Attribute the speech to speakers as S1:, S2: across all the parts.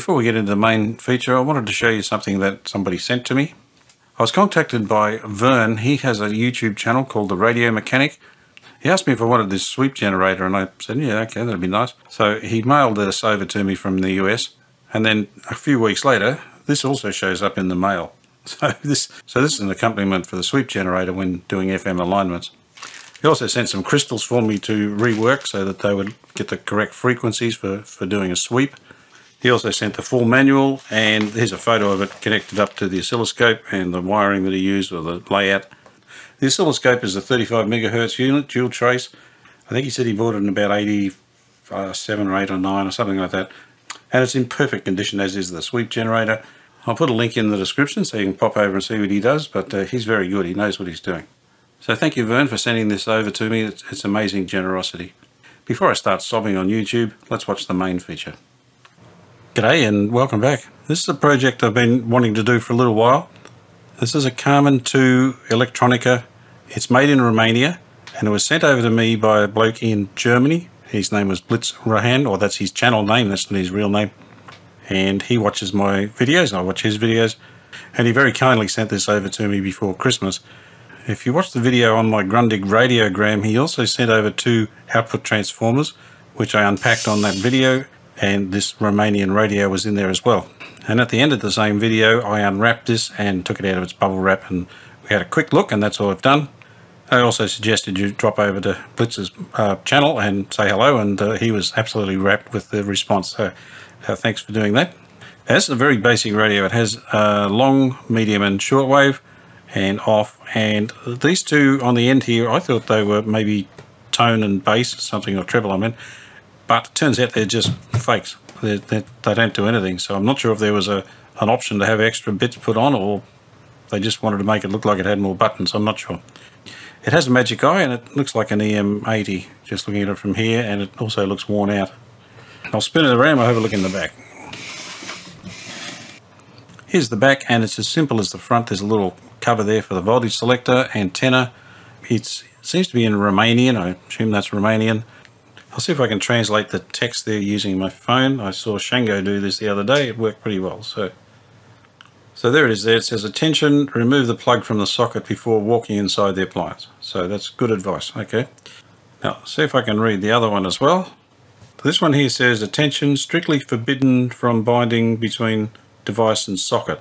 S1: Before we get into the main feature, I wanted to show you something that somebody sent to me. I was contacted by Vern. He has a YouTube channel called The Radio Mechanic. He asked me if I wanted this sweep generator and I said, yeah, okay, that'd be nice. So he mailed this over to me from the US and then a few weeks later, this also shows up in the mail. So this, so this is an accompaniment for the sweep generator when doing FM alignments. He also sent some crystals for me to rework so that they would get the correct frequencies for, for doing a sweep. He also sent the full manual and here's a photo of it connected up to the oscilloscope and the wiring that he used or the layout. The oscilloscope is a 35 megahertz unit, dual trace. I think he said he bought it in about 87 or 8 or 9 or something like that. And it's in perfect condition as is the sweep generator. I'll put a link in the description so you can pop over and see what he does, but uh, he's very good. He knows what he's doing. So thank you, Vern, for sending this over to me. It's, it's amazing generosity. Before I start sobbing on YouTube, let's watch the main feature. G'day and welcome back. This is a project I've been wanting to do for a little while. This is a Carmen 2 Electronica. It's made in Romania and it was sent over to me by a bloke in Germany. His name was Blitz Roehre, or that's his channel name, that's not his real name and he watches my videos and I watch his videos and he very kindly sent this over to me before Christmas. If you watch the video on my Grundig radiogram he also sent over two output transformers which I unpacked on that video and this Romanian radio was in there as well. And at the end of the same video I unwrapped this and took it out of its bubble wrap and we had a quick look and that's all I've done. I also suggested you drop over to Blitz's uh, channel and say hello and uh, he was absolutely wrapped with the response. So uh, thanks for doing that. That's a very basic radio. It has long, medium and shortwave and off. And these two on the end here, I thought they were maybe tone and bass, something or treble I mean. But it turns out they're just fakes. They're, they're, they do not do anything. So I'm not sure if there was a an option to have extra bits put on or they just wanted to make it look like it had more buttons. I'm not sure. It has a magic eye and it looks like an EM80 just looking at it from here and it also looks worn out. I'll spin it around, I'll have a look in the back. Here's the back and it's as simple as the front. There's a little cover there for the voltage selector, antenna. It seems to be in Romanian, I assume that's Romanian. I'll see if I can translate the text there using my phone. I saw Shango do this the other day, it worked pretty well. So, so there it is there, it says attention, remove the plug from the socket before walking inside the appliance. So that's good advice, okay. Now see if I can read the other one as well. This one here says, attention, strictly forbidden from binding between device and socket.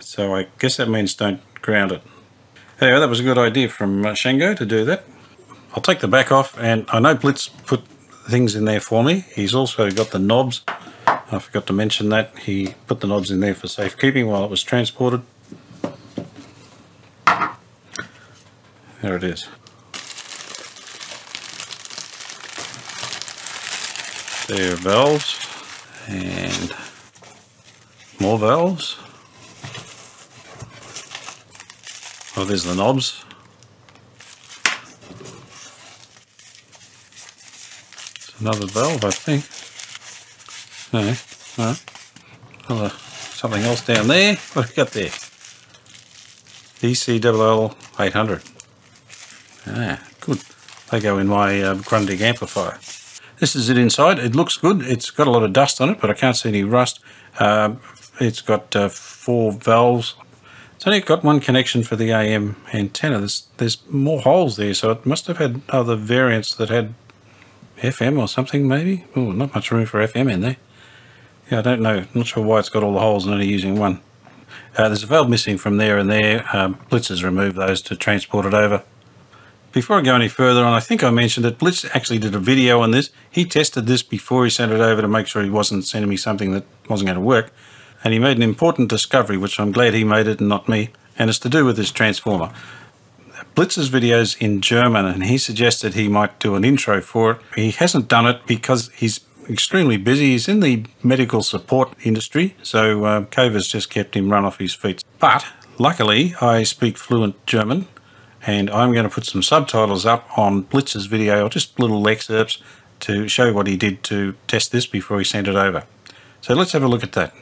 S1: So I guess that means don't ground it. Anyway, that was a good idea from uh, Shango to do that. I'll take the back off and I know Blitz put things in there for me. He's also got the knobs. I forgot to mention that. He put the knobs in there for safekeeping while it was transported. There it is. There are valves and more valves. Oh, there's the knobs. Another valve, I think. No, no. Oh, something else down there. What have we got there? ECLL 800. Ah, good. They go in my uh, Grundig amplifier. This is it inside. It looks good. It's got a lot of dust on it, but I can't see any rust. Um, it's got uh, four valves. It's only got one connection for the AM antenna. There's, there's more holes there, so it must have had other variants that had FM or something, maybe? Oh, not much room for FM in there. Yeah, I don't know. I'm not sure why it's got all the holes and only using one. Uh, there's a valve missing from there and there. Um, Blitz has removed those to transport it over. Before I go any further on, I think I mentioned that Blitz actually did a video on this. He tested this before he sent it over to make sure he wasn't sending me something that wasn't going to work. And he made an important discovery, which I'm glad he made it and not me, and it's to do with this transformer. Blitz's video's in German and he suggested he might do an intro for it. He hasn't done it because he's extremely busy. He's in the medical support industry, so uh, COVID's just kept him run off his feet. But luckily, I speak fluent German and I'm going to put some subtitles up on Blitz's video, or just little excerpts to show what he did to test this before he sent it over. So let's have a look at that.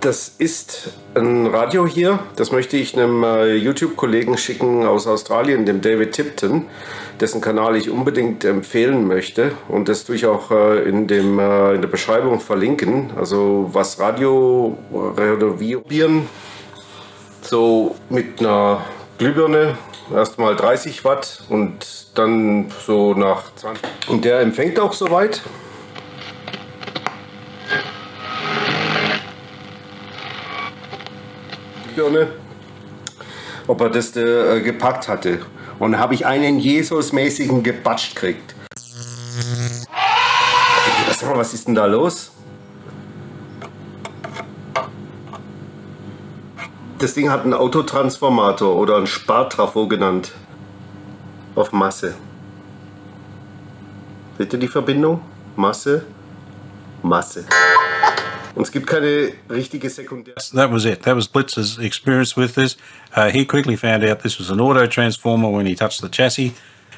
S2: Das ist ein Radio hier. Das möchte ich einem äh, YouTube-Kollegen schicken aus Australien, dem David Tipton, dessen Kanal ich unbedingt empfehlen möchte. Und das tue ich auch äh, in, dem, äh, in der Beschreibung verlinken. Also was Radio renovieren, so mit einer Glühbirne, erstmal 30 Watt und dann so nach 20. Und der empfängt auch soweit. Birne, ob er das äh, gepackt hatte. Und habe ich einen Jesusmäßigen gebatscht kriegt. Was ist denn da los? Das Ding hat einen Autotransformator oder einen Spartrafo genannt. Auf Masse. Seht ihr die Verbindung? Masse, Masse. Und es gibt keine richtige Sekundär.
S1: That was it. That was Blitz's experience with this. Uh, he quickly found out this was an auto transformer when he touched the chassis.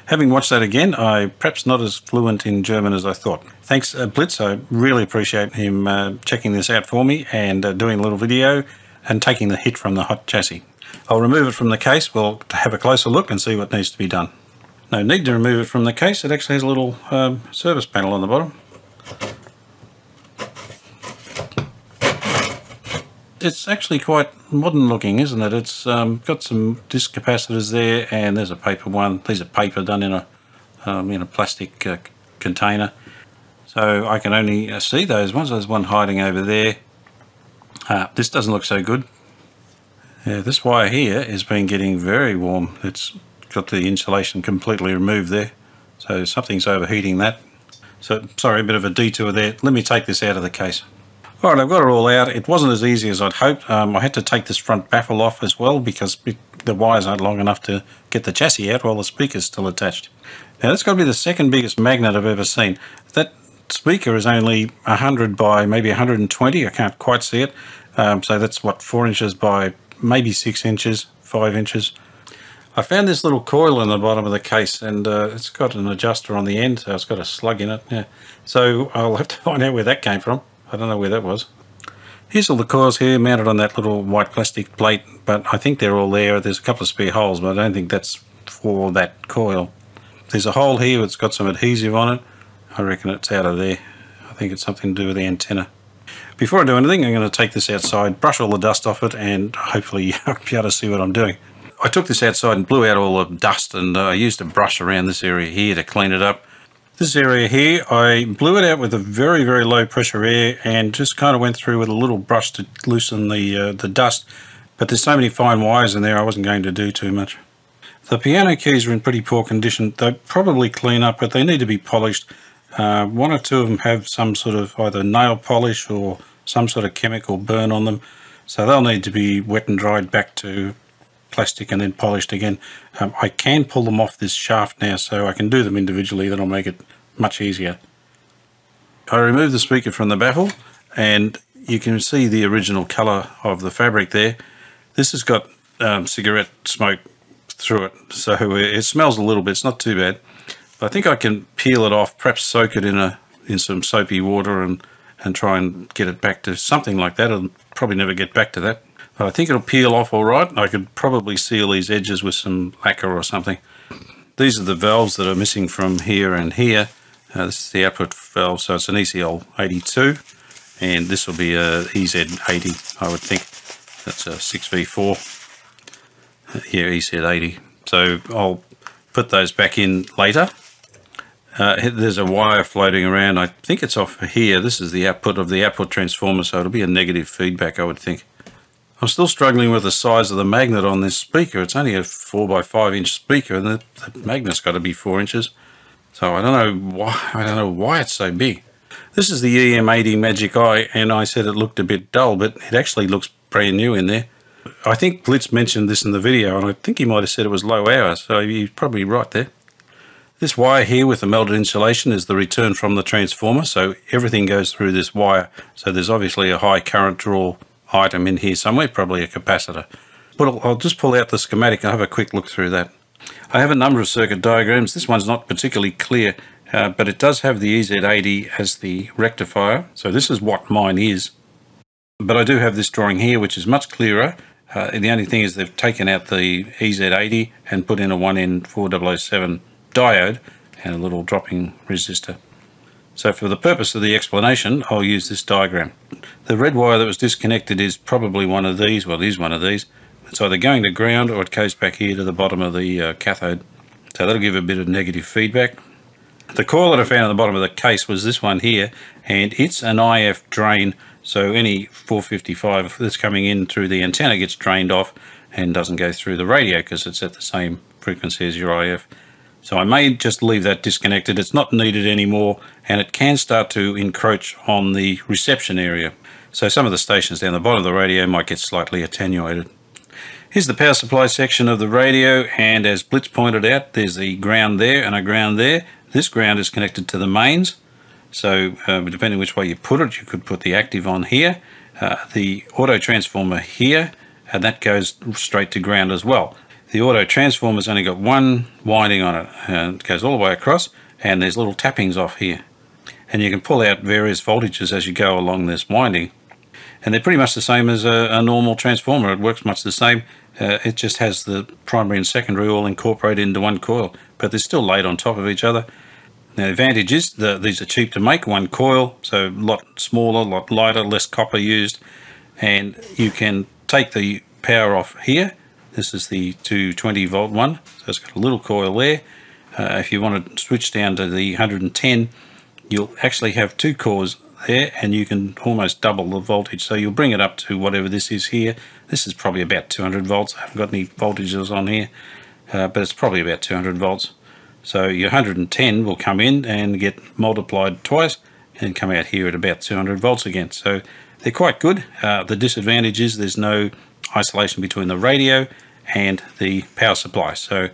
S1: Having watched that again, I perhaps not as fluent in German as I thought. Thanks, uh, Blitz. I really appreciate him uh, checking this out for me and uh, doing a little video and taking the hit from the hot chassis. I'll remove it from the case. We'll have a closer look and see what needs to be done. No need to remove it from the case. It actually has a little um, service panel on the bottom. It's actually quite modern looking, isn't it? It's um, got some disc capacitors there, and there's a paper one. These are paper done in a um, in a plastic uh, container, so I can only uh, see those ones. There's one hiding over there. Uh, this doesn't look so good. Yeah, this wire here has been getting very warm. It's got the insulation completely removed there, so something's overheating that. So sorry, a bit of a detour there. Let me take this out of the case. All right, I've got it all out. It wasn't as easy as I'd hoped. Um, I had to take this front baffle off as well because the wires aren't long enough to get the chassis out while the speaker's still attached. Now that's got to be the second biggest magnet I've ever seen. That speaker is only 100 by maybe 120. I can't quite see it. Um, so that's what, 4 inches by maybe 6 inches, 5 inches. I found this little coil in the bottom of the case and uh, it's got an adjuster on the end, so it's got a slug in it. Yeah. So I'll have to find out where that came from. I don't know where that was. Here's all the coils here mounted on that little white plastic plate, but I think they're all there. There's a couple of spare holes, but I don't think that's for that coil. There's a hole here that's got some adhesive on it. I reckon it's out of there. I think it's something to do with the antenna. Before I do anything, I'm going to take this outside, brush all the dust off it, and hopefully I'll be able to see what I'm doing. I took this outside and blew out all the dust, and uh, I used a brush around this area here to clean it up. This area here, I blew it out with a very, very low pressure air and just kind of went through with a little brush to loosen the, uh, the dust. But there's so many fine wires in there, I wasn't going to do too much. The piano keys are in pretty poor condition. They probably clean up, but they need to be polished. Uh, one or two of them have some sort of either nail polish or some sort of chemical burn on them. So they'll need to be wet and dried back to plastic and then polished again. Um, I can pull them off this shaft now so I can do them individually that'll make it much easier. I removed the speaker from the baffle and you can see the original colour of the fabric there. This has got um, cigarette smoke through it so it smells a little bit, it's not too bad. But I think I can peel it off, perhaps soak it in a in some soapy water and and try and get it back to something like that. I'll probably never get back to that. I think it'll peel off all right. I could probably seal these edges with some lacquer or something. These are the valves that are missing from here and here. Uh, this is the output valve, so it's an ECL 82, and this will be a EZ 80, I would think. That's a 6V4. Uh, yeah, EZ 80. So I'll put those back in later. Uh, there's a wire floating around. I think it's off here. This is the output of the output transformer, so it'll be a negative feedback, I would think. I'm still struggling with the size of the magnet on this speaker. It's only a 4 by 5 inch speaker and the, the magnet's got to be 4 inches. So I don't know why I don't know why it's so big. This is the EM80 Magic Eye and I said it looked a bit dull but it actually looks brand new in there. I think Blitz mentioned this in the video and I think he might have said it was low hour so he's probably right there. This wire here with the melted insulation is the return from the transformer so everything goes through this wire so there's obviously a high current draw item in here somewhere, probably a capacitor. But I'll, just pull out the schematic and have a quick look through that. I have a number of circuit diagrams. This one's not particularly clear, uh, but it does have the EZ80 as the rectifier. So this is what mine is. But I do have this drawing here, which is much clearer. Uh, the only thing is they've taken out the EZ80 and put in a 1N4007 diode and a little dropping resistor. So for the purpose of the explanation, I'll use this diagram. The red wire that was disconnected is probably one of these, well it is one of these. It's either going to ground or it goes back here to the bottom of the uh, cathode. So that'll give a bit of negative feedback. The coil that I found at the bottom of the case was this one here, and it's an IF drain, so any 455 that's coming in through the antenna gets drained off and doesn't go through the radio because it's at the same frequency as your IF. So I may just leave that disconnected. It's not needed anymore and it can start to encroach on the reception area. So some of the stations down the bottom of the radio might get slightly attenuated. Here's the power supply section of the radio and as Blitz pointed out there's the ground there and a ground there. This ground is connected to the mains so uh, depending which way you put it you could put the active on here, uh, the auto transformer here and that goes straight to ground as well. The auto transformer's only got one winding on it and it goes all the way across and there's little tappings off here. And you can pull out various voltages as you go along this winding. And they're pretty much the same as a, a normal transformer. It works much the same. Uh, it just has the primary and secondary all incorporated into one coil, but they're still laid on top of each other. Now the advantage is that these are cheap to make, one coil, so a lot smaller, a lot lighter, less copper used, and you can take the power off here this is the 220 volt one, so it's got a little coil there. Uh, if you want to switch down to the 110, you'll actually have two cores there and you can almost double the voltage. So you'll bring it up to whatever this is here. This is probably about 200 volts. I haven't got any voltages on here, uh, but it's probably about 200 volts. So your 110 will come in and get multiplied twice and come out here at about 200 volts again. So they're quite good. Uh, the disadvantage is there's no isolation between the radio and the power supply. So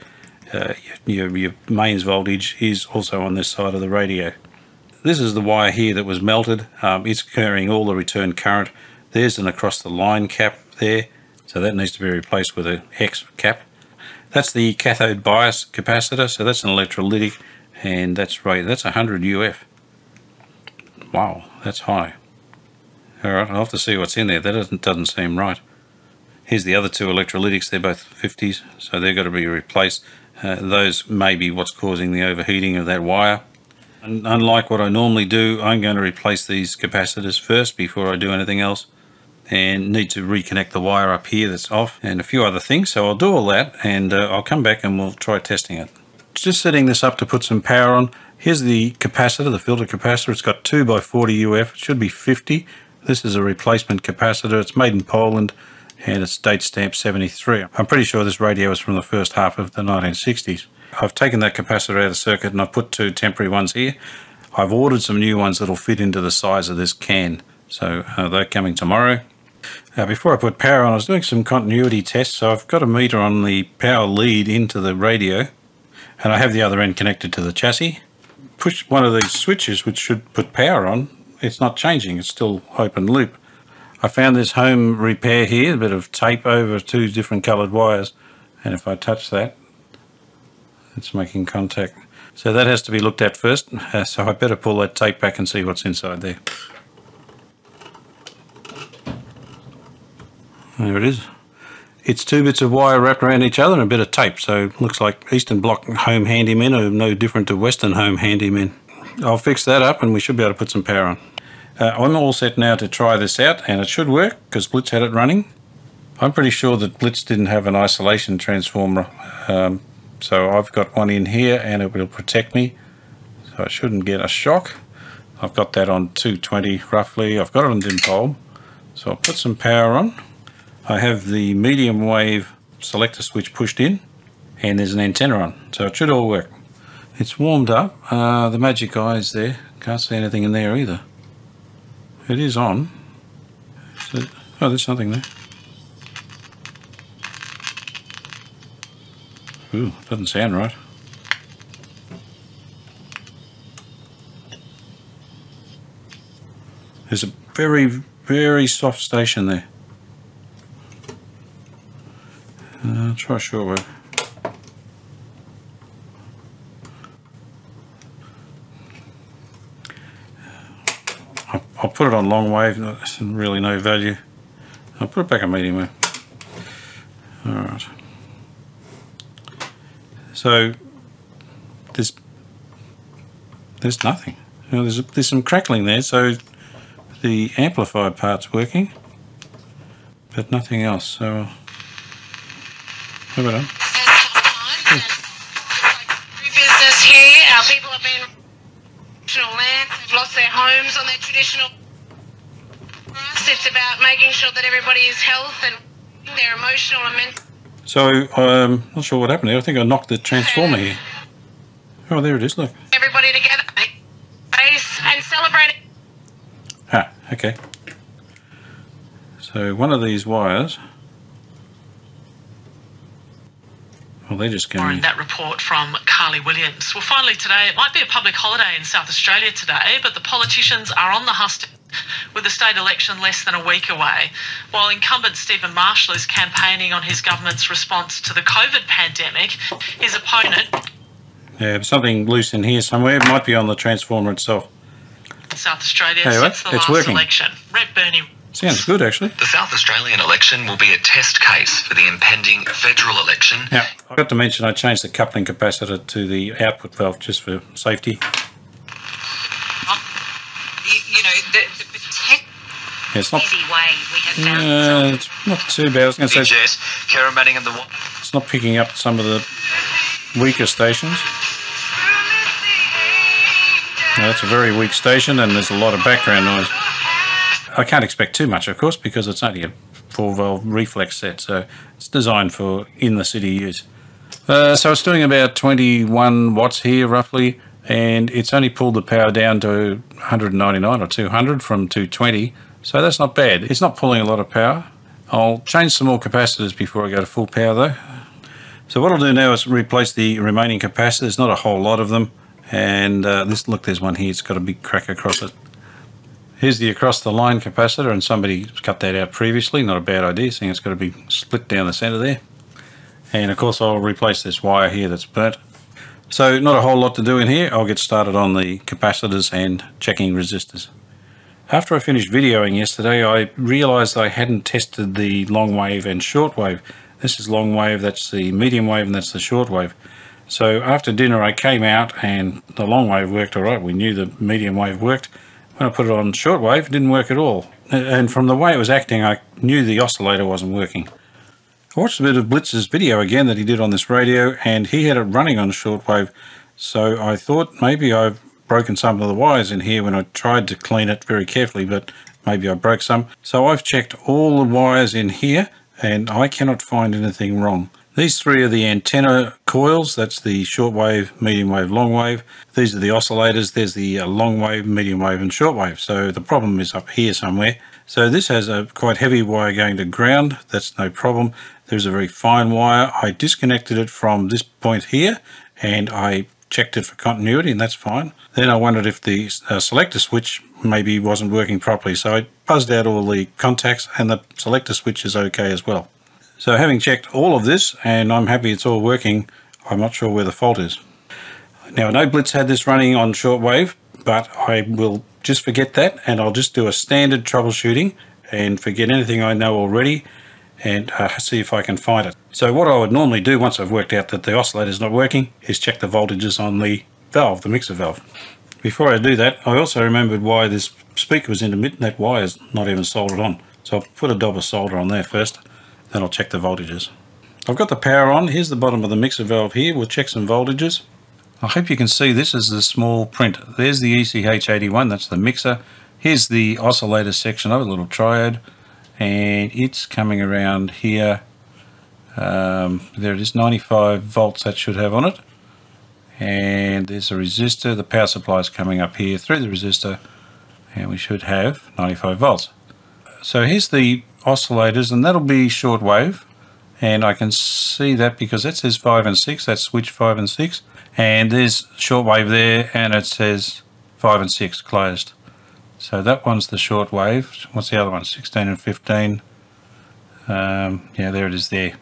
S1: uh, your, your mains voltage is also on this side of the radio. This is the wire here that was melted. Um, it's carrying all the return current. There's an across the line cap there. So that needs to be replaced with a X cap. That's the cathode bias capacitor. So that's an electrolytic and that's right. That's 100 UF. Wow, that's high. All right, I'll have to see what's in there. That doesn't, doesn't seem right. Here's the other two electrolytics, they're both 50s, so they've got to be replaced. Uh, those may be what's causing the overheating of that wire. And unlike what I normally do, I'm going to replace these capacitors first before I do anything else and need to reconnect the wire up here that's off and a few other things. So I'll do all that and uh, I'll come back and we'll try testing it. Just setting this up to put some power on. Here's the capacitor, the filter capacitor. It's got 2 by 40 UF. It should be 50. This is a replacement capacitor. It's made in Poland and it's date stamp 73. I'm pretty sure this radio is from the first half of the 1960s. I've taken that capacitor out of circuit and I've put two temporary ones here. I've ordered some new ones that'll fit into the size of this can. So uh, they're coming tomorrow. Now before I put power on, I was doing some continuity tests. So I've got a meter on the power lead into the radio and I have the other end connected to the chassis. Push one of these switches which should put power on. It's not changing, it's still open loop. I found this home repair here, a bit of tape over two different coloured wires and if I touch that it's making contact. So that has to be looked at first, so I better pull that tape back and see what's inside there. There it is. It's two bits of wire wrapped around each other and a bit of tape, so looks like Eastern Bloc home handymen are no different to Western home handymen. I'll fix that up and we should be able to put some power on. Uh, I'm all set now to try this out and it should work because Blitz had it running. I'm pretty sure that Blitz didn't have an isolation transformer um, so I've got one in here and it will protect me so I shouldn't get a shock. I've got that on 220 roughly. I've got it on DIN So I'll put some power on. I have the medium wave selector switch pushed in and there's an antenna on so it should all work. It's warmed up. Uh, the magic eye is there. Can't see anything in there either. It is on. oh, there's something there. Ooh, doesn't sound right. There's a very, very soft station there. Uh, try shortwave. I'll put it on long wave, really no value. I'll put it back on medium wave. Alright. So there's there's nothing. You know, there's there's some crackling there, so the amplifier part's working, but nothing else. So uh, how about that?
S3: Homes on their traditional. It's about making sure that everybody is health and their emotional and mental.
S1: So I'm um, not sure what happened there. I think I knocked the transformer here. Oh, there it is. Look.
S3: Everybody together, face and celebrate.
S1: Ah, okay. So one of these wires. Well, they're just going.
S4: in that report from Carly Williams. Well, finally today, it might be a public holiday in South Australia today, but the politicians are on the hustle with the state election less than a week away, while incumbent Stephen Marshall is campaigning on his government's response to the COVID pandemic, his opponent.
S1: Yeah, something loose in here somewhere. It might be on the transformer itself.
S4: South Australia
S1: anyway,
S4: since the
S1: it's
S4: last
S1: working.
S4: election. Rep Bernie
S1: Sounds good, actually.
S5: The South Australian election will be a test case for the impending federal election.
S1: Yeah, I got to mention I changed the coupling capacitor to the output valve just for safety.
S6: you, you know, the, the
S1: Yeah, it's not,
S6: easy way we have found.
S1: uh, it's not too bad. I was going to say
S5: Jess, Karen Manning and the
S1: it's not picking up some of the weaker stations. Now, that's a very weak station and there's a lot of background noise. I can't expect too much, of course, because it's only a four valve reflex set, so it's designed for in the city use. Uh, so it's doing about 21 watts here roughly, and it's only pulled the power down to 199 or 200 from 220, so that's not bad. It's not pulling a lot of power. I'll change some more capacitors before I go to full power though. So what I'll do now is replace the remaining capacitors, not a whole lot of them, and uh, this look, there's one here, it's got a big crack across it. Here's the across the line capacitor and somebody cut that out previously, not a bad idea seeing it's got to be split down the centre there. And of course I'll replace this wire here that's burnt. So not a whole lot to do in here, I'll get started on the capacitors and checking resistors. After I finished videoing yesterday I realised I hadn't tested the long wave and short wave. This is long wave, that's the medium wave and that's the short wave. So after dinner I came out and the long wave worked alright, we knew the medium wave worked. When I put it on shortwave, it didn't work at all. And from the way it was acting, I knew the oscillator wasn't working. I watched a bit of Blitz's video again that he did on this radio, and he had it running on shortwave. So I thought maybe I've broken some of the wires in here when I tried to clean it very carefully, but maybe I broke some. So I've checked all the wires in here, and I cannot find anything wrong. These three are the antenna coils. That's the short wave, medium wave, long wave. These are the oscillators. There's the uh, long wave, medium wave and short wave. So the problem is up here somewhere. So this has a quite heavy wire going to ground. That's no problem. There's a very fine wire. I disconnected it from this point here and I checked it for continuity and that's fine. Then I wondered if the uh, selector switch maybe wasn't working properly. So I buzzed out all the contacts and the selector switch is okay as well. So having checked all of this, and I'm happy it's all working, I'm not sure where the fault is. Now I know Blitz had this running on shortwave, but I will just forget that and I'll just do a standard troubleshooting and forget anything I know already and uh, see if I can find it. So what I would normally do once I've worked out that the oscillator is not working is check the voltages on the valve, the mixer valve. Before I do that, I also remembered why this speaker was intermittent. That wire is not even soldered on. So I'll put a dab of solder on there first. Then I'll check the voltages. I've got the power on. Here's the bottom of the mixer valve here. We'll check some voltages. I hope you can see this is the small print. There's the ECH81, that's the mixer. Here's the oscillator section of a little triode, and it's coming around here. Um, there it is, 95 volts that should have on it. And there's a resistor, the power supply is coming up here through the resistor, and we should have 95 volts. So here's the oscillators and that'll be shortwave and I can see that because that says 5 and 6 that's switch 5 and 6 and there's shortwave there and it says 5 and 6 closed. So that one's the shortwave what's the other one? 16 and 15 um, yeah there it is there.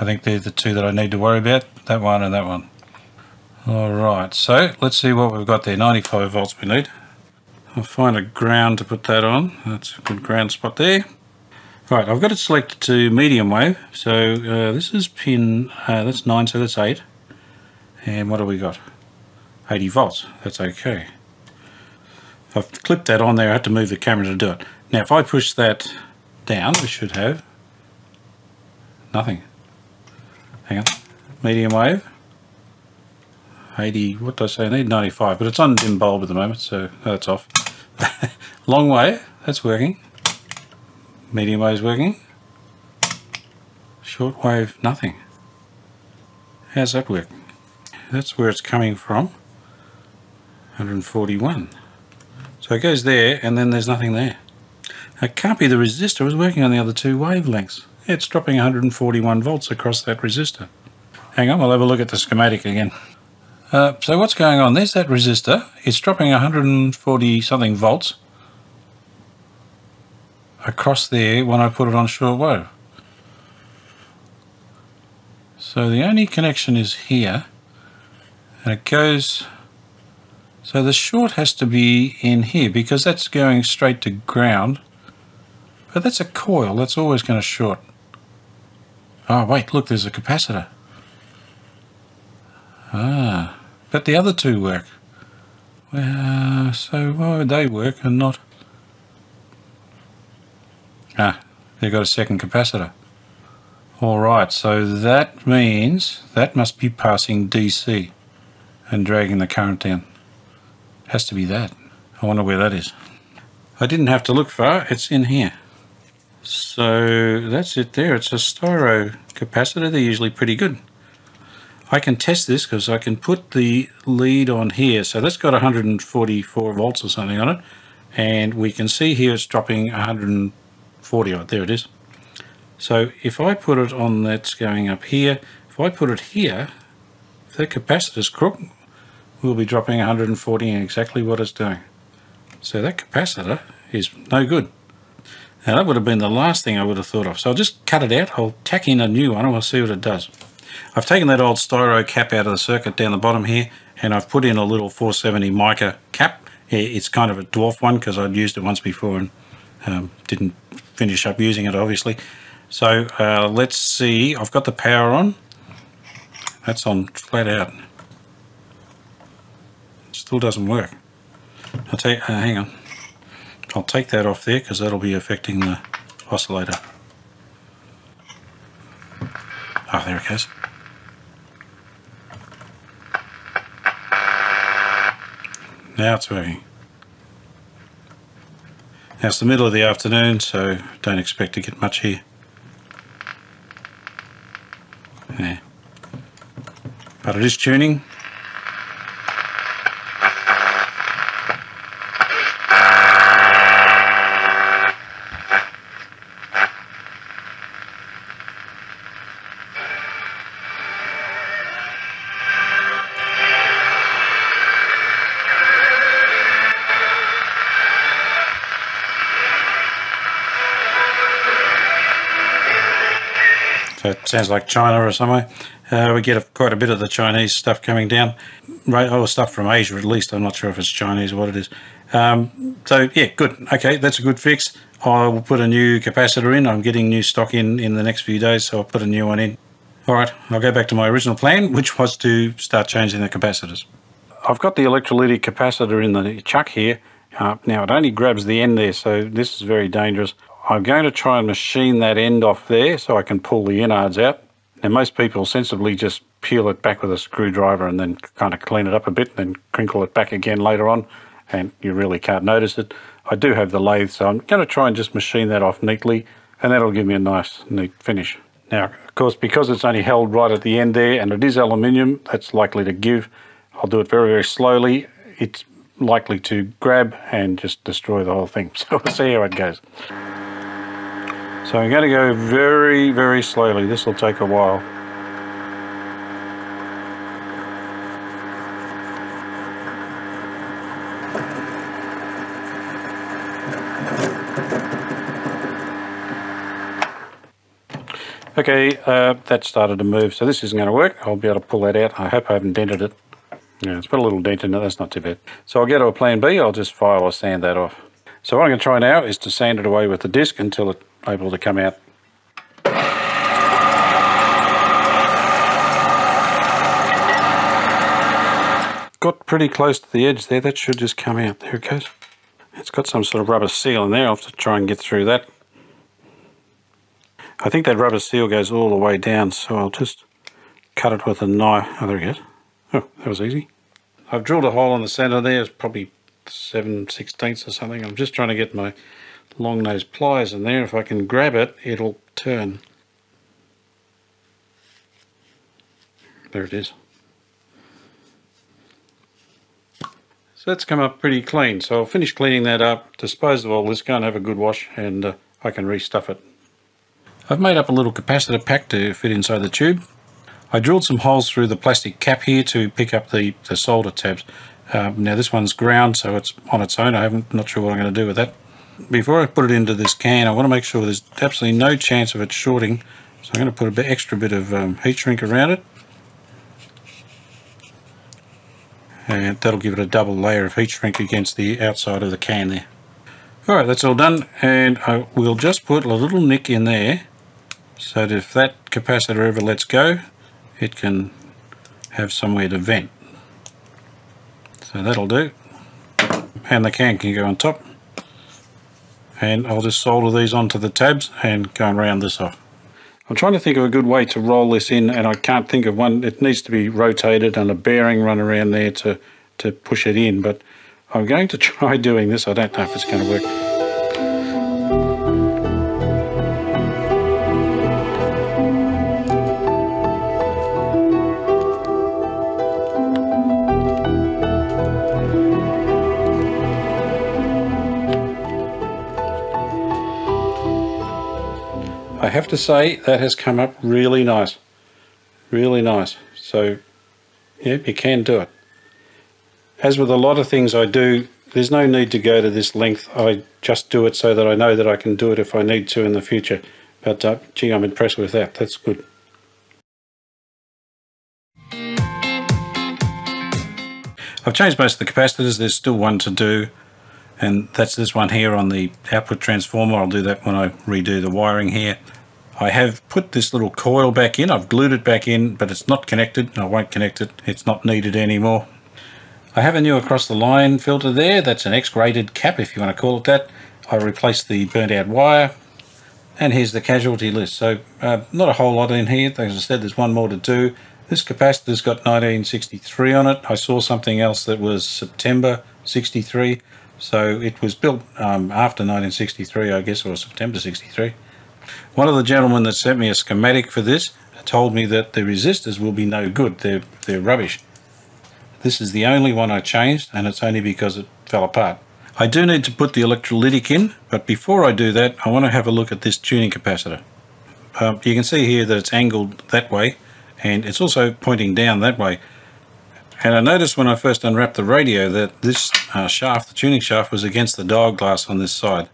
S1: I think they're the two that I need to worry about that one and that one. Alright so let's see what we've got there. 95 volts we need. I'll find a ground to put that on. That's a good ground spot there. Right, I've got it selected to medium wave. So uh, this is pin, uh, that's 9, so that's 8. And what have we got? 80 volts, that's okay. I've clipped that on there, I had to move the camera to do it. Now if I push that down, we should have nothing. Hang on, medium wave. 80, what did I say, I need 95, but it's on dim bulb at the moment, so that's off. Long wave, that's working. Medium wave is working. Short wave, nothing. How's that work? That's where it's coming from. 141. So it goes there, and then there's nothing there. It can't be the resistor, it was working on the other two wavelengths. It's dropping 141 volts across that resistor. Hang on, we'll have a look at the schematic again. Uh, so what's going on? There's that resistor. It's dropping 140 something volts across there when I put it on short wave. So the only connection is here and it goes so the short has to be in here because that's going straight to ground but that's a coil that's always going to short. Oh wait look there's a capacitor. Ah but the other two work. Well so why would they work and not Ah, they've got a second capacitor. Alright, so that means that must be passing DC and dragging the current down. Has to be that. I wonder where that is. I didn't have to look far, it's in here. So that's it there, it's a styro capacitor, they're usually pretty good. I can test this because I can put the lead on here. So that's got 144 volts or something on it. And we can see here it's dropping 100 40 odd, there it is. So if I put it on that's going up here, if I put it here, if that capacitor's crook, we'll be dropping 140 in exactly what it's doing. So that capacitor is no good. Now that would have been the last thing I would have thought of. So I'll just cut it out, I'll tack in a new one and we'll see what it does. I've taken that old styro cap out of the circuit down the bottom here and I've put in a little 470 mica cap. It's kind of a dwarf one because I'd used it once before and um, didn't finish up using it obviously. So uh, let's see, I've got the power on. That's on flat out. Still doesn't work. I'll take, uh, hang on. I'll take that off there because that'll be affecting the oscillator. Oh, there it goes. Now it's working. Now it's the middle of the afternoon, so don't expect to get much here. Yeah. But it is tuning. Sounds like China or somewhere. Uh, we get a, quite a bit of the Chinese stuff coming down, right? Or stuff from Asia at least. I'm not sure if it's Chinese or what it is. Um, so yeah, good. Okay, that's a good fix. I will put a new capacitor in. I'm getting new stock in in the next few days, so I'll put a new one in. All right, I'll go back to my original plan, which was to start changing the capacitors. I've got the electrolytic capacitor in the chuck here. Uh, now it only grabs the end there, so this is very dangerous. I'm going to try and machine that end off there so I can pull the innards out. Now most people sensibly just peel it back with a screwdriver and then kind of clean it up a bit and then crinkle it back again later on and you really can't notice it. I do have the lathe so I'm going to try and just machine that off neatly and that'll give me a nice neat finish. Now of course because it's only held right at the end there and it is aluminium that's likely to give. I'll do it very very slowly. It's likely to grab and just destroy the whole thing. So we'll see how it goes. So I'm going to go very, very slowly. This will take a while. Okay, uh, that started to move, so this isn't going to work. I'll be able to pull that out. I hope I haven't dented it. Yeah, it's got a little dent in it, that's not too bad. So I'll get to a plan B, I'll just file or sand that off. So what I'm going to try now is to sand it away with the disc until it's able to come out. Got pretty close to the edge there, that should just come out. There it goes. It's got some sort of rubber seal in there, I'll have to try and get through that. I think that rubber seal goes all the way down, so I'll just cut it with a knife. Oh, there it goes. Oh, that was easy. I've drilled a hole in the centre there, it's probably 7 sixteenths or something. I'm just trying to get my long nose pliers in there. If I can grab it, it'll turn. There it is. So that's come up pretty clean. So I'll finish cleaning that up, dispose of all this, go and have a good wash, and uh, I can restuff it. I've made up a little capacitor pack to fit inside the tube. I drilled some holes through the plastic cap here to pick up the, the solder tabs. Um, now this one's ground, so it's on its own. I haven't not sure what I'm going to do with that. Before I put it into this can, I want to make sure there's absolutely no chance of it shorting. So I'm going to put a bit extra bit of um, heat shrink around it. And that'll give it a double layer of heat shrink against the outside of the can there. Alright, that's all done, and I will just put a little nick in there so that if that capacitor ever lets go, it can have somewhere to vent. So that'll do. And the can can go on top. And I'll just solder these onto the tabs and go and round this off. I'm trying to think of a good way to roll this in and I can't think of one. It needs to be rotated and a bearing run around there to, to push it in. But I'm going to try doing this. I don't know if it's going to work. Have to say that has come up really nice. Really nice. So, yeah, you can do it. As with a lot of things I do, there's no need to go to this length. I just do it so that I know that I can do it if I need to in the future. But, uh, gee, I'm impressed with that. That's good. I've changed most of the capacitors. There's still one to do and that's this one here on the output transformer. I'll do that when I redo the wiring here. I have put this little coil back in, I've glued it back in, but it's not connected, I won't connect it, it's not needed anymore. I have a new across the line filter there, that's an X-rated cap if you want to call it that. I replaced the burnt out wire, and here's the casualty list. So uh, not a whole lot in here, as I said there's one more to do. This capacitor's got 1963 on it, I saw something else that was September 63. So it was built um, after 1963, I guess, or September 63. One of the gentlemen that sent me a schematic for this told me that the resistors will be no good. They're, they're rubbish. This is the only one I changed, and it's only because it fell apart. I do need to put the electrolytic in, but before I do that, I want to have a look at this tuning capacitor. Um, you can see here that it's angled that way, and it's also pointing down that way. And I noticed when I first unwrapped the radio that this uh, shaft, the tuning shaft, was against the dial glass on this side.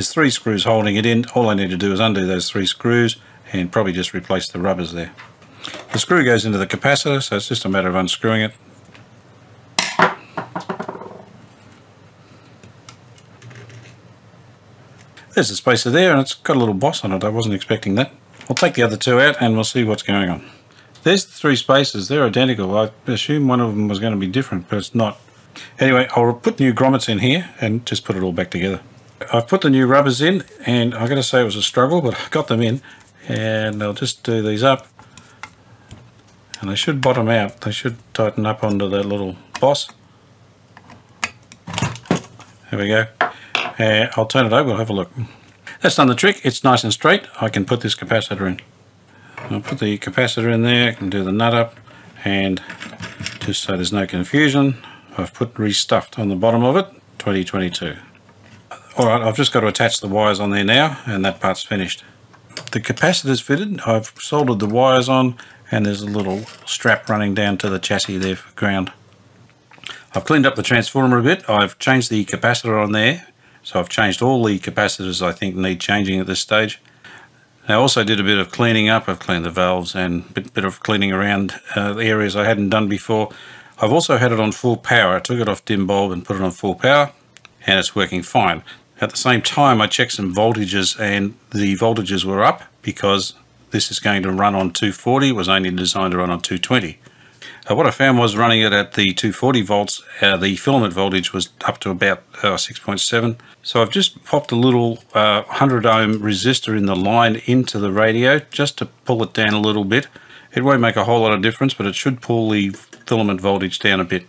S1: There's three screws holding it in. All I need to do is undo those three screws and probably just replace the rubbers there. The screw goes into the capacitor, so it's just a matter of unscrewing it. There's the spacer there and it's got a little boss on it. I wasn't expecting that. I'll take the other two out and we'll see what's going on. There's the three spaces, they're identical. I assume one of them was going to be different, but it's not. Anyway, I'll put new grommets in here and just put it all back together. I've put the new rubbers in and I'm going to say it was a struggle, but I got them in and I'll just do these up and they should bottom out. They should tighten up onto that little boss. There we go. Uh, I'll turn it over, we'll have a look. That's done the trick, it's nice and straight. I can put this capacitor in. I'll put the capacitor in there, I can do the nut up, and just so there's no confusion, I've put restuffed on the bottom of it, 2022. Alright, I've just got to attach the wires on there now, and that part's finished. The capacitor's fitted, I've soldered the wires on, and there's a little strap running down to the chassis there for ground. I've cleaned up the transformer a bit, I've changed the capacitor on there, so I've changed all the capacitors I think need changing at this stage. I also did a bit of cleaning up. I've cleaned the valves and a bit, bit of cleaning around uh, the areas I hadn't done before. I've also had it on full power. I took it off dim bulb and put it on full power and it's working fine. At the same time, I checked some voltages and the voltages were up because this is going to run on 240. It was only designed to run on 220. Uh, what I found was running it at the 240 volts, uh, the filament voltage was up to about uh, 6.7. So I've just popped a little 100 uh, ohm resistor in the line into the radio just to pull it down a little bit. It won't make a whole lot of difference, but it should pull the filament voltage down a bit.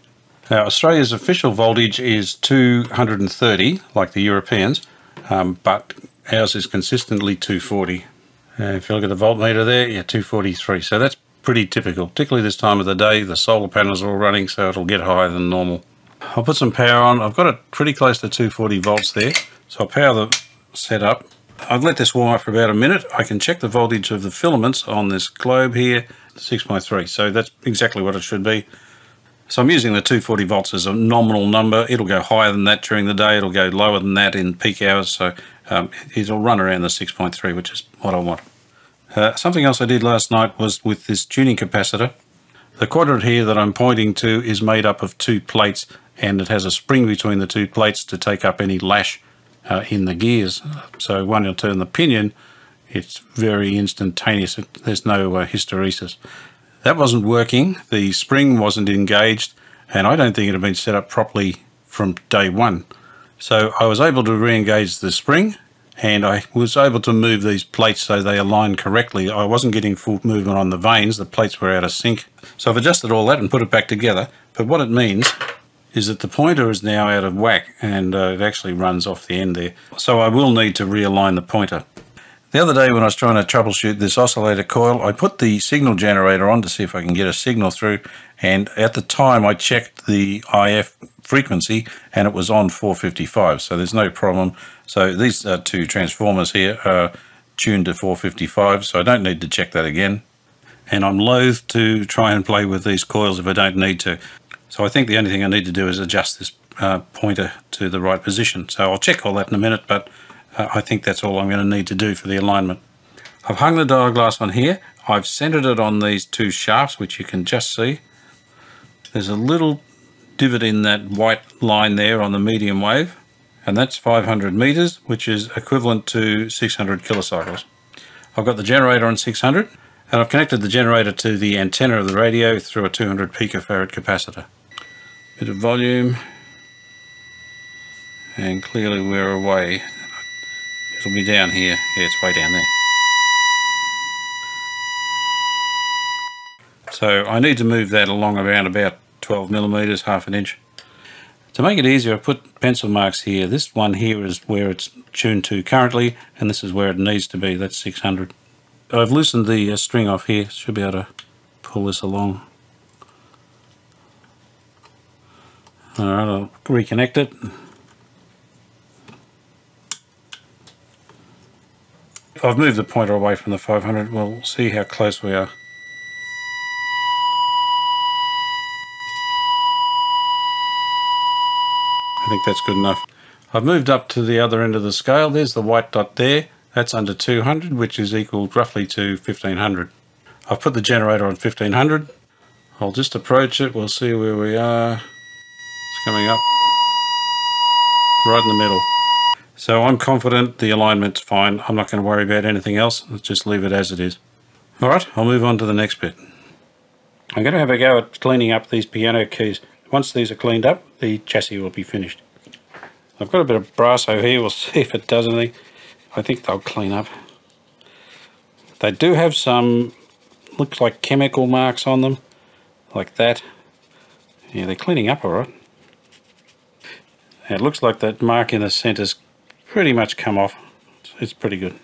S1: Now, Australia's official voltage is 230, like the Europeans, um, but ours is consistently 240. Uh, if you look at the voltmeter there, yeah, 243. So that's pretty typical, particularly this time of the day. The solar panels are all running, so it'll get higher than normal. I'll put some power on. I've got it pretty close to 240 volts there. So I'll power the setup. I've let this warm up for about a minute. I can check the voltage of the filaments on this globe here, 6.3. So that's exactly what it should be. So I'm using the 240 volts as a nominal number. It'll go higher than that during the day. It'll go lower than that in peak hours. So um, it'll run around the 6.3, which is what I want. Uh, something else I did last night was with this tuning capacitor. The quadrant here that I'm pointing to is made up of two plates and it has a spring between the two plates to take up any lash uh, in the gears. So when you turn the pinion, it's very instantaneous. There's no uh, hysteresis. That wasn't working. The spring wasn't engaged and I don't think it had been set up properly from day one. So I was able to re-engage the spring and I was able to move these plates so they aligned correctly. I wasn't getting full movement on the vanes, the plates were out of sync. So I've adjusted all that and put it back together. But what it means is that the pointer is now out of whack and uh, it actually runs off the end there. So I will need to realign the pointer. The other day when I was trying to troubleshoot this oscillator coil, I put the signal generator on to see if I can get a signal through. And at the time I checked the IF frequency and it was on 455. So there's no problem. So these uh, two transformers here are tuned to 455. So I don't need to check that again. And I'm loath to try and play with these coils if I don't need to. So I think the only thing I need to do is adjust this uh, pointer to the right position. So I'll check all that in a minute, but uh, I think that's all I'm going to need to do for the alignment. I've hung the dial glass on here. I've centered it on these two shafts, which you can just see. There's a little divot in that white line there on the medium wave, and that's 500 meters, which is equivalent to 600 kilocycles. I've got the generator on 600, and I've connected the generator to the antenna of the radio through a 200 picofarad capacitor. Bit of volume, and clearly we're away It'll be down here. Yeah, it's way down there. So I need to move that along around about 12 millimeters, half an inch. To make it easier, I've put pencil marks here. This one here is where it's tuned to currently, and this is where it needs to be. That's 600. I've loosened the uh, string off here. Should be able to pull this along. Alright, I'll reconnect it. I've moved the pointer away from the 500. We'll see how close we are. I think that's good enough. I've moved up to the other end of the scale. There's the white dot there. That's under 200, which is equal roughly to 1500. I've put the generator on 1500. I'll just approach it. We'll see where we are. It's coming up. Right in the middle. So I'm confident the alignment's fine. I'm not going to worry about anything else. Let's just leave it as it is. All right, I'll move on to the next bit. I'm going to have a go at cleaning up these piano keys. Once these are cleaned up, the chassis will be finished. I've got a bit of brasso here. We'll see if it does anything. I think they'll clean up. They do have some, looks like chemical marks on them, like that. Yeah, they're cleaning up all right. It looks like that mark in the centre's pretty much come off. It's pretty good.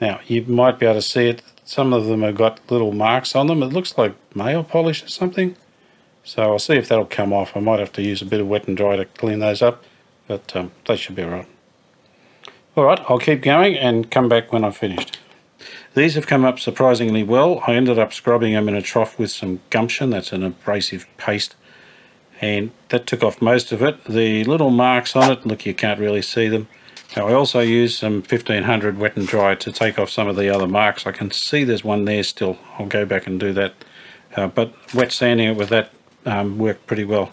S1: Now, you might be able to see it. Some of them have got little marks on them. It looks like nail polish or something. So I'll see if that'll come off. I might have to use a bit of wet and dry to clean those up, but um, they should be alright. Alright, I'll keep going and come back when I've finished. These have come up surprisingly well. I ended up scrubbing them in a trough with some gumption. That's an abrasive paste and that took off most of it. The little marks on it, look you can't really see them. Now I also used some 1500 wet and dry to take off some of the other marks. I can see there's one there still. I'll go back and do that. Uh, but wet sanding it with that um, worked pretty well.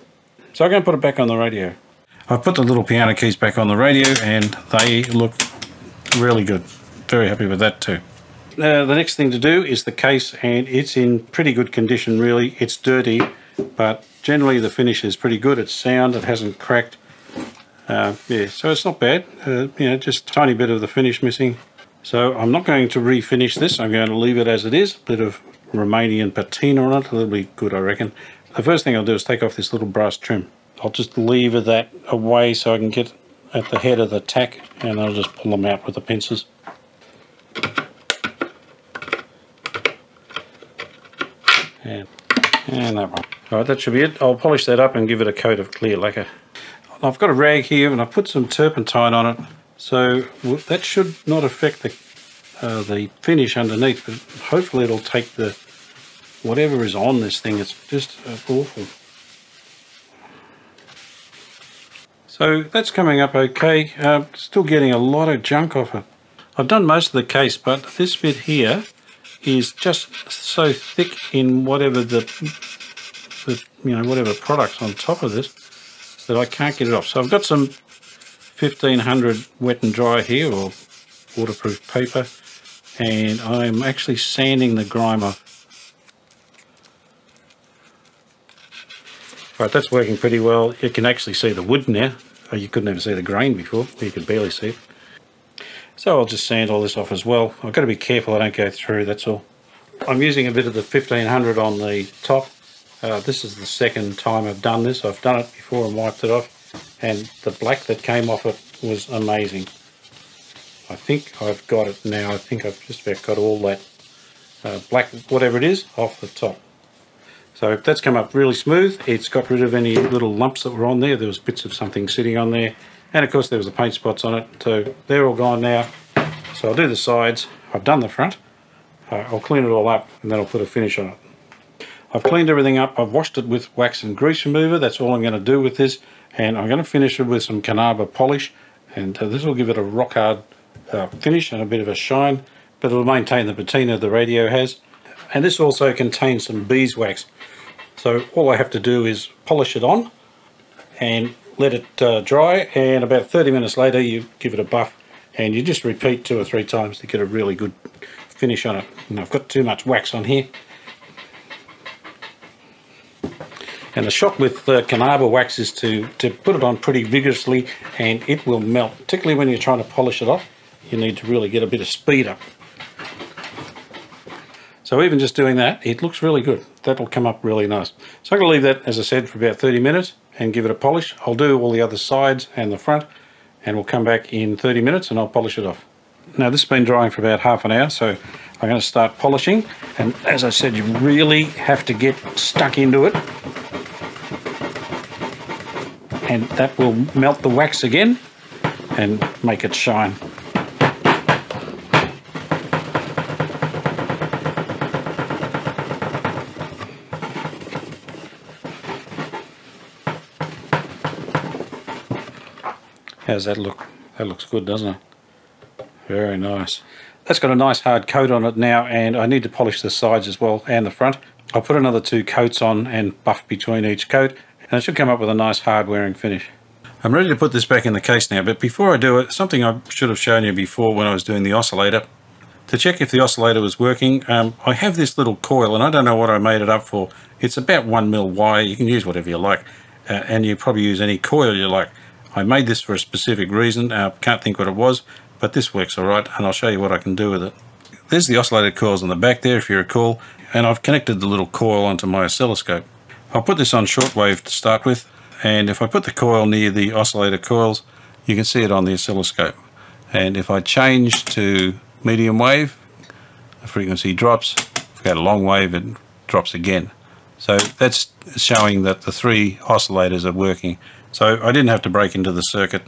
S1: So I'm going to put it back on the radio. I've put the little piano keys back on the radio and they look really good. Very happy with that too. Uh, the next thing to do is the case and it's in pretty good condition really. It's dirty but generally the finish is pretty good. It's sound, it hasn't cracked. Uh, yeah, so it's not bad. Uh, you know, just a tiny bit of the finish missing. So I'm not going to refinish this. I'm going to leave it as it is. A bit of Romanian patina on it. It'll be good, I reckon. The first thing I'll do is take off this little brass trim. I'll just lever that away so I can get at the head of the tack and I'll just pull them out with the pincers. And, and that one. Alright, that should be it. I'll polish that up and give it a coat of clear lacquer. I've got a rag here and I put some turpentine on it. So that should not affect the uh, the finish underneath but hopefully it'll take the whatever is on this thing. It's just uh, awful. So that's coming up okay. Uh, still getting a lot of junk off it. I've done most of the case but this bit here is just so thick in whatever the, the you know whatever products on top of this that I can't get it off. So I've got some 1500 wet and dry here or waterproof paper and I'm actually sanding the grime off. Right, that's working pretty well. You can actually see the wood now. Oh, you couldn't even see the grain before. You could barely see it. So I'll just sand all this off as well. I've got to be careful I don't go through, that's all. I'm using a bit of the 1500 on the top uh, this is the second time I've done this. I've done it before and wiped it off and the black that came off it was amazing. I think I've got it now. I think I've just about got all that uh, black, whatever it is, off the top. So that's come up really smooth. It's got rid of any little lumps that were on there. There was bits of something sitting on there. And of course there was the paint spots on it. So they're all gone now. So I'll do the sides. I've done the front. Uh, I'll clean it all up and then I'll put a finish on it. I've cleaned everything up. I've washed it with wax and grease remover. That's all I'm going to do with this. And I'm going to finish it with some Carnauba polish. And uh, this will give it a rock hard uh, finish and a bit of a shine. But it'll maintain the patina the radio has. And this also contains some beeswax. So all I have to do is polish it on and let it uh, dry. And about 30 minutes later you give it a buff. And you just repeat two or three times to get a really good finish on it. And I've got too much wax on here. And the shot with uh, Carnauba wax is to, to put it on pretty vigorously and it will melt. Particularly when you're trying to polish it off, you need to really get a bit of speed up. So even just doing that, it looks really good. That'll come up really nice. So I'm going to leave that, as I said, for about 30 minutes and give it a polish. I'll do all the other sides and the front and we'll come back in 30 minutes and I'll polish it off. Now this has been drying for about half an hour, so I'm going to start polishing. And as I said, you really have to get stuck into it and that will melt the wax again and make it shine. How's that look? That looks good, doesn't it? Very nice. That's got a nice hard coat on it now and I need to polish the sides as well and the front. I'll put another two coats on and buff between each coat and it should come up with a nice hard wearing finish. I'm ready to put this back in the case now, but before I do it, something I should have shown you before when I was doing the oscillator. To check if the oscillator was working, um, I have this little coil, and I don't know what I made it up for. It's about one mil wire. You can use whatever you like, uh, and you probably use any coil you like. I made this for a specific reason. I uh, can't think what it was, but this works all right, and I'll show you what I can do with it. There's the oscillator coils on the back there, if you recall, and I've connected the little coil onto my oscilloscope. I'll put this on shortwave to start with and if I put the coil near the oscillator coils you can see it on the oscilloscope. And if I change to medium wave the frequency drops. If I go to long wave it drops again. So that's showing that the three oscillators are working. So I didn't have to break into the circuit.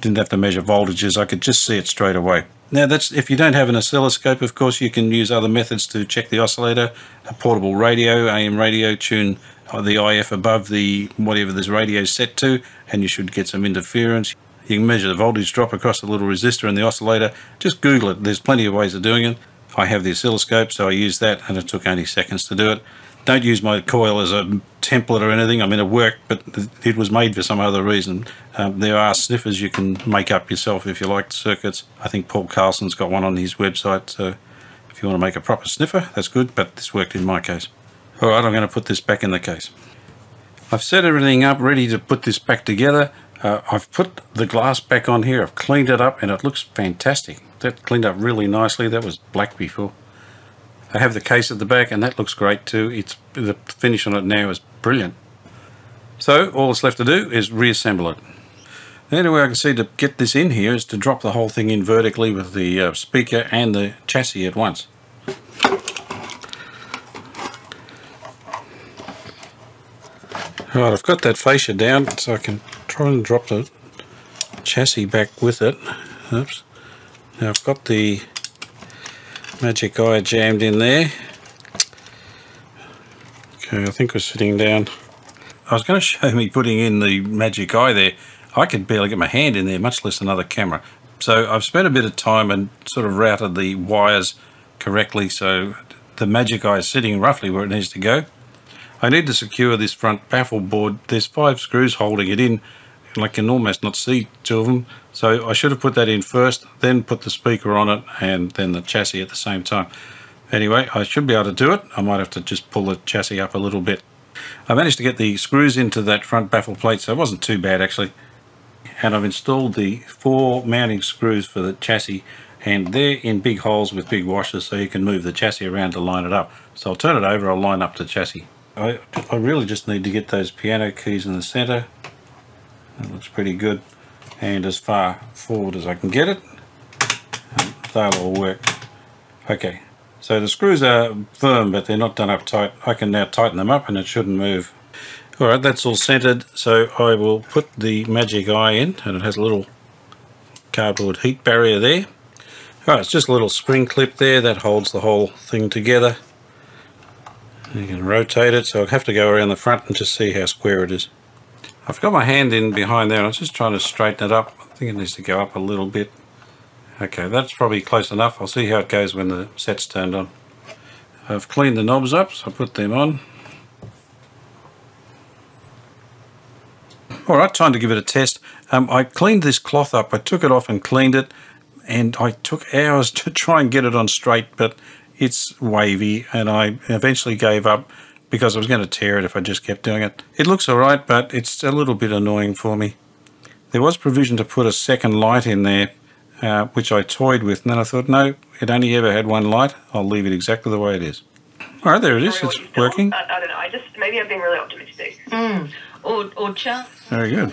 S1: Didn't have to measure voltages. I could just see it straight away. Now that's if you don't have an oscilloscope of course you can use other methods to check the oscillator. A portable radio AM radio tune the IF above the whatever this radio is set to and you should get some interference. You can measure the voltage drop across the little resistor in the oscillator. Just Google it. There's plenty of ways of doing it. I have the oscilloscope so I use that and it took only seconds to do it. don't use my coil as a template or anything. I mean, it worked, but it was made for some other reason. Um, there are sniffers you can make up yourself if you like circuits. I think Paul Carlson's got one on his website, so if you want to make a proper sniffer, that's good, but this worked in my case. All right, I'm going to put this back in the case. I've set everything up, ready to put this back together. Uh, I've put the glass back on here, I've cleaned it up, and it looks fantastic. That cleaned up really nicely. That was black before. I have the case at the back and that looks great too. It's The finish on it now is brilliant. So all that's left to do is reassemble it. The only way I can see to get this in here is to drop the whole thing in vertically with the uh, speaker and the chassis at once. Right, I've got that fascia down so I can try and drop the chassis back with it. Oops. Now I've got the magic eye jammed in there. Okay, I think we're sitting down. I was going to show me putting in the magic eye there. I could barely get my hand in there, much less another camera. So I've spent a bit of time and sort of routed the wires correctly so the magic eye is sitting roughly where it needs to go. I need to secure this front baffle board. There's five screws holding it in and I can almost not see two of them. So I should have put that in first, then put the speaker on it and then the chassis at the same time. Anyway, I should be able to do it. I might have to just pull the chassis up a little bit. I managed to get the screws into that front baffle plate, so it wasn't too bad actually. And I've installed the four mounting screws for the chassis and they're in big holes with big washers so you can move the chassis around to line it up. So I'll turn it over, I'll line up the chassis. I, I really just need to get those piano keys in the center that looks pretty good. And as far forward as I can get it, um, they'll all work. Okay, so the screws are firm, but they're not done up tight. I can now tighten them up and it shouldn't move. All right, that's all centered. So I will put the magic eye in and it has a little cardboard heat barrier there. All right, it's just a little spring clip there that holds the whole thing together. You can rotate it, so I'll have to go around the front and just see how square it is. I've got my hand in behind there. I'm just trying to straighten it up. I think it needs to go up a little bit. Okay, that's probably close enough. I'll see how it goes when the set's turned on. I've cleaned the knobs up, so I put them on. Alright, time to give it a test. Um, I cleaned this cloth up. I took it off and cleaned it, and I took hours to try and get it on straight, but it's wavy, and I eventually gave up because I was going to tear it if I just kept doing it. It looks alright, but it's a little bit annoying for me. There was provision to put a second light in there, uh, which I toyed with, and then I thought, no, it only ever had one light. I'll leave it exactly the way it is. Alright, there it is. It's working.
S7: I, I, don't know. I just maybe I'm being really optimistic.
S6: Mm. Or, or chance.
S1: Very good.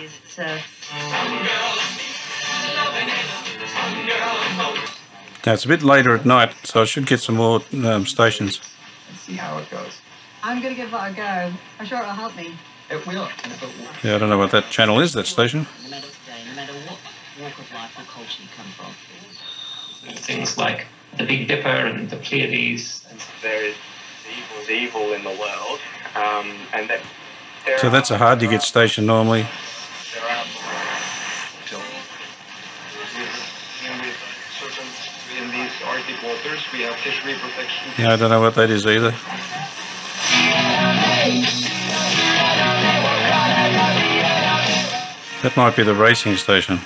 S6: It's, uh,
S1: Now it's a bit later at night, so I should get some more um, stations
S8: see how it goes.
S9: I'm going to give that a go. I'm sure it'll help me.
S8: It will.
S1: Yeah, I don't know what that channel is, that station.
S6: no matter no matter what walk of life or culture you come from.
S10: Things like the Big Dipper and the Pleiades.
S11: There is evil, evil in the world, um, and that.
S1: So that's a hard to get station normally.
S11: In these Arctic waters, we have fishery protection.
S1: Yeah, I don't know what that is either. That might be the racing station.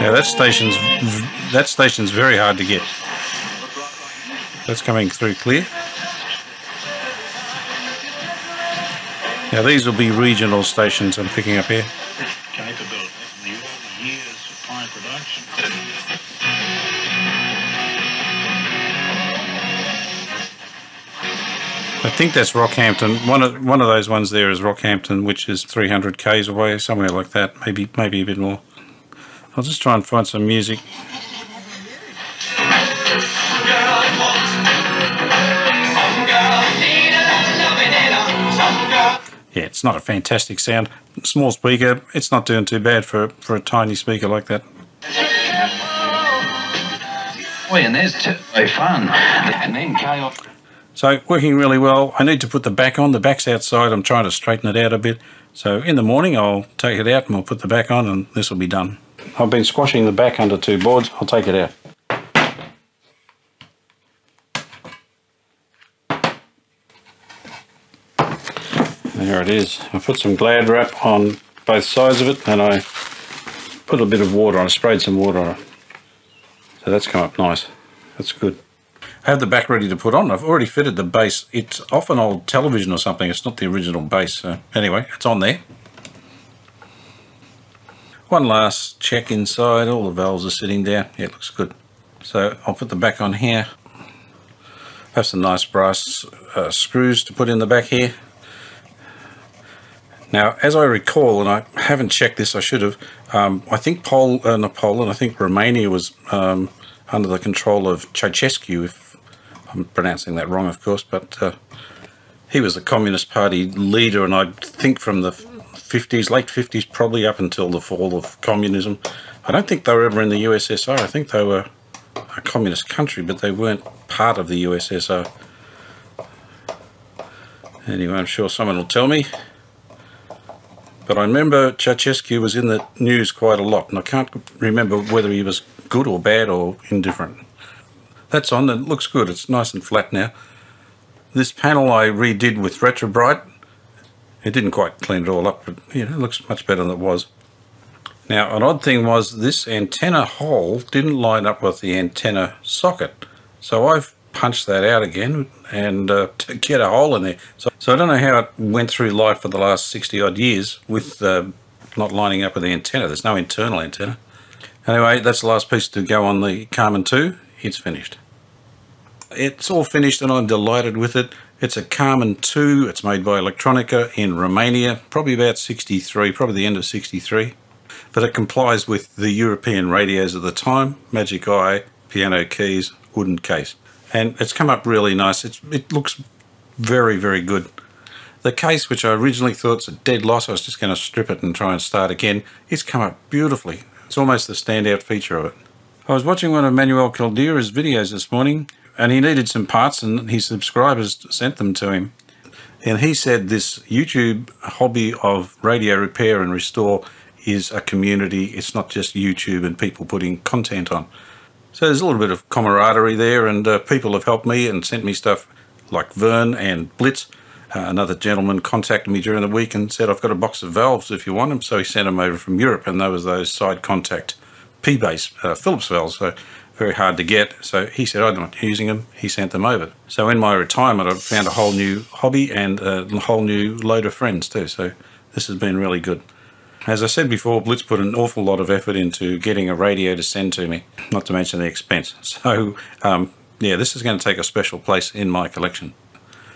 S1: Yeah, that station's that station's very hard to get. That's coming through clear. Now these will be regional stations I'm picking up here.
S12: Capability the years of production.
S1: I think that's Rockhampton. One of one of those ones there is Rockhampton, which is 300 k's away, somewhere like that. Maybe maybe a bit more. I'll just try and find some music. Yeah, it's not a fantastic sound. Small speaker, it's not doing too bad for, for a tiny speaker like that.
S12: Boy, and there's very fun. And then chaos.
S1: So working really well. I need to put the back on. The back's outside. I'm trying to straighten it out a bit. So in the morning I'll take it out and we'll put the back on and this will be done. I've been squashing the back under two boards. I'll take it out. There it is. I put some Glad wrap on both sides of it and I put a bit of water on, I sprayed some water on it. So that's come up nice. That's good. I have the back ready to put on. I've already fitted the base. It's off an old television or something. It's not the original base. So anyway, it's on there. One last check inside. All the valves are sitting down. Yeah, it looks good. So I'll put the back on here. Have some nice brass uh, screws to put in the back here. Now, as I recall, and I haven't checked this, I should have, um, I think Pol, uh, not Poland, I think Romania was um, under the control of Ceausescu, if I'm pronouncing that wrong, of course, but uh, he was the Communist Party leader, and I think from the 50s, late 50s, probably up until the fall of communism. I don't think they were ever in the USSR. I think they were a communist country, but they weren't part of the USSR. Anyway, I'm sure someone will tell me. But I remember Ceausescu was in the news quite a lot, and I can't remember whether he was good or bad or indifferent. That's on, it looks good, it's nice and flat now. This panel I redid with Retrobrite. It didn't quite clean it all up, but you know, it looks much better than it was. Now, an odd thing was this antenna hole didn't line up with the antenna socket. So I've punched that out again and uh, to get a hole in there. So, so I don't know how it went through life for the last 60 odd years with uh, not lining up with the antenna. There's no internal antenna. Anyway, that's the last piece to go on the Carmen 2. It's finished. It's all finished and I'm delighted with it. It's a Carmen 2. It's made by Electronica in Romania, probably about 63, probably the end of 63. But it complies with the European radios of the time, Magic Eye, piano keys, wooden case and it's come up really nice. It's, it looks very, very good. The case, which I originally thought was a dead loss, I was just going to strip it and try and start again, it's come up beautifully. It's almost the standout feature of it. I was watching one of Manuel Caldeira's videos this morning, and he needed some parts, and his subscribers sent them to him. And he said this YouTube hobby of radio repair and restore is a community. It's not just YouTube and people putting content on. So there's a little bit of camaraderie there, and uh, people have helped me and sent me stuff like Vern and Blitz. Uh, another gentleman contacted me during the week and said, I've got a box of valves if you want them. So he sent them over from Europe, and those were those side contact P-base uh, Philips valves. So very hard to get. So he said, I'm not using them. He sent them over. So in my retirement, I've found a whole new hobby and a whole new load of friends too. So this has been really good. As I said before, Blitz put an awful lot of effort into getting a radio to send to me, not to mention the expense. So, um, yeah, this is going to take a special place in my collection.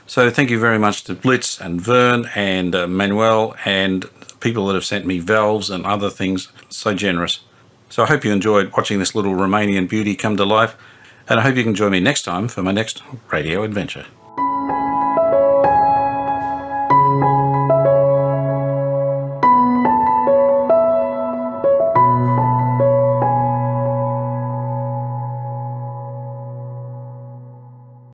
S1: So thank you very much to Blitz and Vern and uh, Manuel and people that have sent me valves and other things. So generous. So I hope you enjoyed watching this little Romanian beauty come to life and I hope you can join me next time for my next radio adventure.